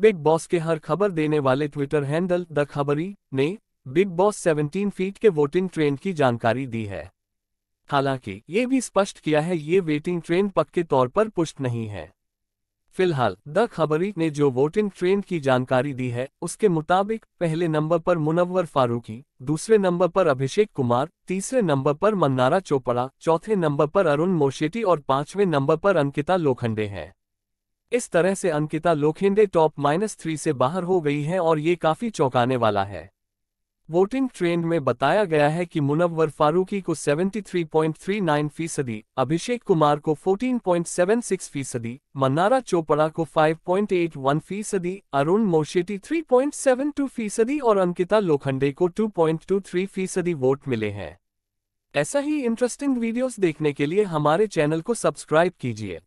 Big boss के हर खबर देने वाले ट्विटर हैंडल द खबरी ने बिग बॉस 17 फीट के वोटिंग ट्रेंड की जानकारी दी है। हालाँकि, ये भी स्पष्ट किया है, ये वेटिंग ट्रेंड पक्के तौर पर पुष्ट नहीं है। फ़िलहाल द खबरी ने जो वोटिंग ट्रेंड की जानकारी दी है, उसके मुताबिक, पहले नंबर पर मुनव्वर फारूकी, दूसरे नंबर पर अभिषेक कुमार, तीसरे नंबर पर मन्नारा चोपड़ा, चौथे नंबर पर अरुण मोशेटी और पाँचवें नंबर पर अंकिता लोखंडे हैं। इस तरह से Ankita Lokhande top minus three से बाहर हो गई है और ये काफ़ी चौंकाने वाला है। वोटिंग ट्रेंड में बताया गया है कि मुनव्वर फारूकी को 73.39 फ़ीसदी, अभिषेक कुमार को 14.76 फ़ीसदी, मन्नारा चोपड़ा को 5.81 फ़ीसदी, अरुण मोशेटी 3.72 फ़ीसदी और अंकिता लोखंडे को 2.23 फ़ीसदी वोट मिले हैं। ऐसा ही इंटरेस्टिंग वीडियोस देखने के लिए हमारे चैनल को सब्सक्राइब कीजिए।